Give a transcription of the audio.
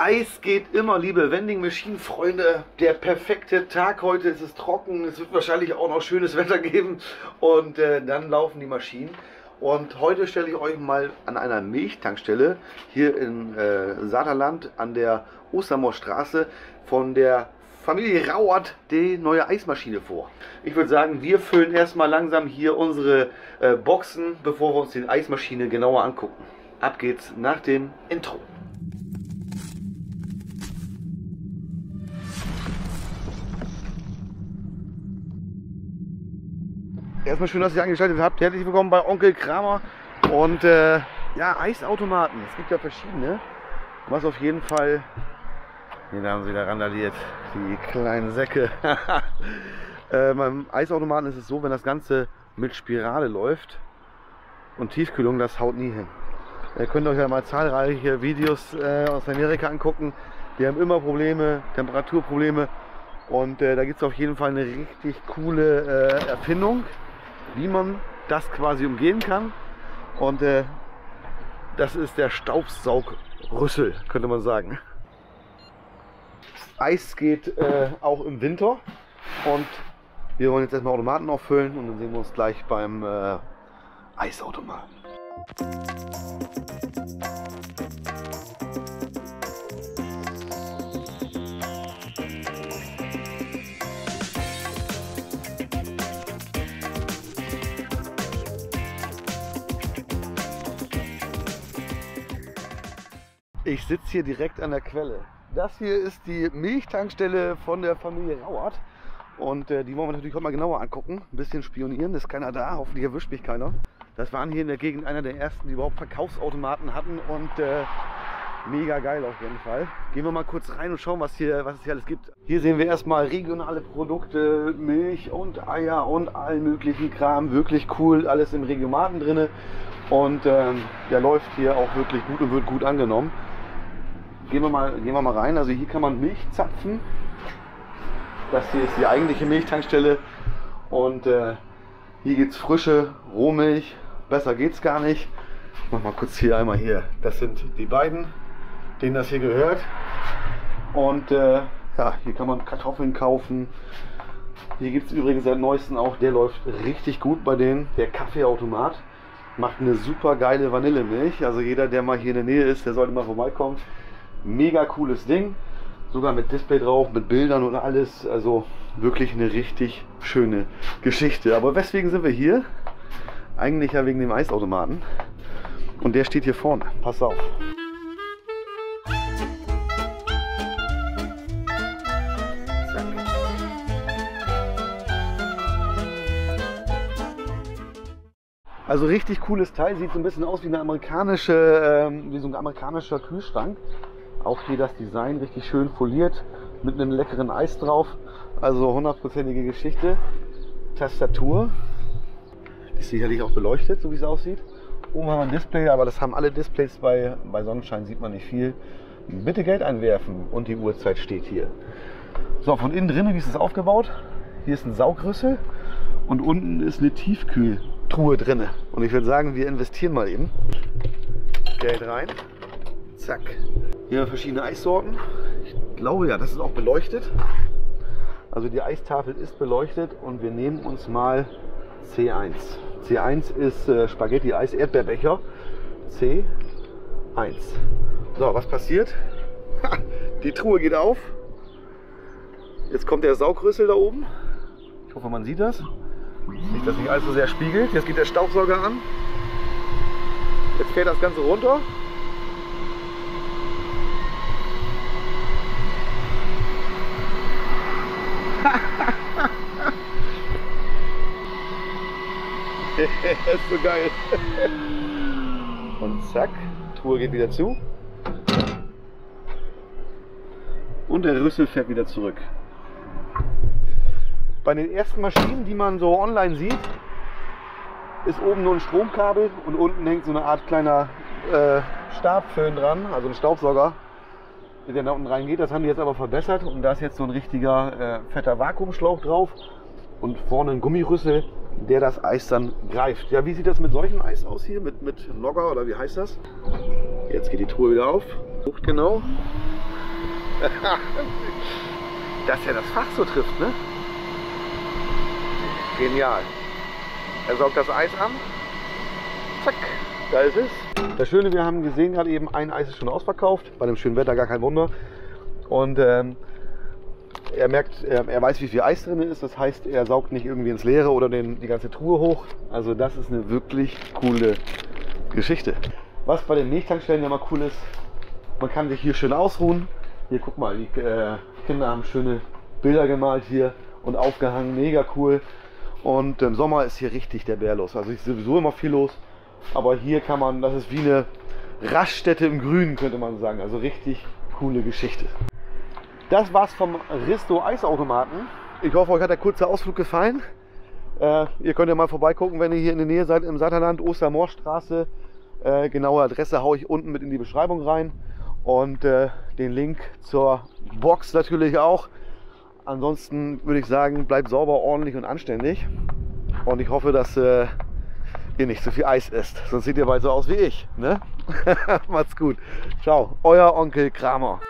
Eis geht immer, liebe Vending Machine Freunde. Der perfekte Tag heute. Es ist trocken. Es wird wahrscheinlich auch noch schönes Wetter geben. Und äh, dann laufen die Maschinen. Und heute stelle ich euch mal an einer Milchtankstelle hier in äh, Saterland an der Ostermoorstraße von der Familie Rauert die neue Eismaschine vor. Ich würde sagen, wir füllen erstmal langsam hier unsere äh, Boxen, bevor wir uns die Eismaschine genauer angucken. Ab geht's nach dem Intro. Erstmal schön, dass ihr eingeschaltet habt. Herzlich willkommen bei Onkel Kramer. Und äh, ja, Eisautomaten. Es gibt ja verschiedene. Was auf jeden Fall. Hier haben sie wieder randaliert. Die kleinen Säcke. äh, beim Eisautomaten ist es so, wenn das Ganze mit Spirale läuft und Tiefkühlung, das haut nie hin. Ihr könnt euch ja mal zahlreiche Videos äh, aus Amerika angucken. Die haben immer Probleme, Temperaturprobleme. Und äh, da gibt es auf jeden Fall eine richtig coole äh, Erfindung wie man das quasi umgehen kann. Und äh, das ist der Staubsaugrüssel, könnte man sagen. Eis geht äh, auch im Winter und wir wollen jetzt erstmal Automaten auffüllen und dann sehen wir uns gleich beim äh, Eisautomaten. Ich sitze hier direkt an der Quelle. Das hier ist die Milchtankstelle von der Familie Rauert. Und äh, die wollen wir natürlich heute mal genauer angucken. Ein bisschen spionieren, ist keiner da, hoffentlich erwischt mich keiner. Das waren hier in der Gegend einer der ersten, die überhaupt Verkaufsautomaten hatten und äh, mega geil auf jeden Fall. Gehen wir mal kurz rein und schauen, was, hier, was es hier alles gibt. Hier sehen wir erstmal regionale Produkte, Milch und Eier und allen möglichen Kram. Wirklich cool, alles im Regiomaten drin. Und ähm, der läuft hier auch wirklich gut und wird gut angenommen. Gehen wir, mal, gehen wir mal rein. Also hier kann man Milch zapfen. Das hier ist die eigentliche Milchtankstelle. Und äh, hier gibt es frische Rohmilch. Besser geht es gar nicht. Ich mach mal kurz hier einmal hier. Das sind die beiden, denen das hier gehört. Und äh, ja, hier kann man Kartoffeln kaufen. Hier gibt es übrigens seit neuestem auch, der läuft richtig gut bei denen, der Kaffeeautomat. Macht eine super geile Vanillemilch. Also jeder, der mal hier in der Nähe ist, der sollte mal vorbeikommen. Mega cooles Ding. Sogar mit Display drauf, mit Bildern und alles. Also wirklich eine richtig schöne Geschichte. Aber weswegen sind wir hier? Eigentlich ja wegen dem Eisautomaten. Und der steht hier vorne. Pass auf. Also richtig cooles Teil, sieht so ein bisschen aus wie, eine amerikanische, ähm, wie so ein amerikanischer Kühlschrank. Auch hier das Design richtig schön foliert mit einem leckeren Eis drauf. Also hundertprozentige Geschichte. Tastatur. Die ist sicherlich auch beleuchtet, so wie es aussieht. Oben haben wir ein Display, aber das haben alle Displays bei, bei Sonnenschein, sieht man nicht viel. Bitte Geld einwerfen und die Uhrzeit steht hier. So, von innen drin, wie ist es aufgebaut? Hier ist ein Saugrüssel und unten ist eine Tiefkühltruhe drin. Und ich würde sagen, wir investieren mal eben. Geld rein. Zack. Hier verschiedene Eissorten. Ich glaube ja, das ist auch beleuchtet. Also die Eistafel ist beleuchtet und wir nehmen uns mal C1. C1 ist äh, Spaghetti Eis Erdbeerbecher. C1. So, was passiert? die Truhe geht auf. Jetzt kommt der Saugrüssel da oben. Ich hoffe, man sieht das. Nicht, dass nicht allzu sehr spiegelt. Jetzt geht der Staubsauger an. Jetzt fährt das Ganze runter. das ist so geil. Und zack, Truhe geht wieder zu. Und der Rüssel fährt wieder zurück. Bei den ersten Maschinen, die man so online sieht, ist oben nur ein Stromkabel und unten hängt so eine Art kleiner äh, Stabföhn dran, also ein Staubsauger, der da unten reingeht. Das haben die jetzt aber verbessert und da ist jetzt so ein richtiger äh, fetter Vakuumschlauch drauf und vorne ein Gummirüssel, der das Eis dann greift. Ja, wie sieht das mit solchem Eis aus hier? Mit, mit Logger oder wie heißt das? Jetzt geht die Truhe wieder auf. Sucht genau. Dass er das Fach so trifft, ne? Genial. Er saugt das Eis an. Zack, da ist es. Das Schöne, wir haben gesehen gerade eben, ein Eis ist schon ausverkauft. Bei dem schönen Wetter gar kein Wunder. Und ähm, er merkt, er, er, weiß, wie viel Eis drin ist. Das heißt, er saugt nicht irgendwie ins Leere oder den, die ganze Truhe hoch. Also das ist eine wirklich coole Geschichte. Was bei den Milchtankstellen ja mal cool ist, man kann sich hier schön ausruhen. Hier guck mal, die äh, Kinder haben schöne Bilder gemalt hier und aufgehangen, mega cool. Und im Sommer ist hier richtig der Bär los. Also ist sowieso immer viel los. Aber hier kann man, das ist wie eine Raststätte im Grünen, könnte man sagen. Also richtig coole Geschichte. Das war's vom Risto Eisautomaten. Ich hoffe, euch hat der kurze Ausflug gefallen. Äh, ihr könnt ja mal vorbeigucken, wenn ihr hier in der Nähe seid im Satterland, Ostermoorstraße. Äh, genaue Adresse haue ich unten mit in die Beschreibung rein. Und äh, den Link zur Box natürlich auch. Ansonsten würde ich sagen, bleibt sauber, ordentlich und anständig. Und ich hoffe, dass äh, ihr nicht zu viel Eis esst. Sonst seht ihr bald so aus wie ich. Ne? Macht's gut. Ciao, euer Onkel Kramer.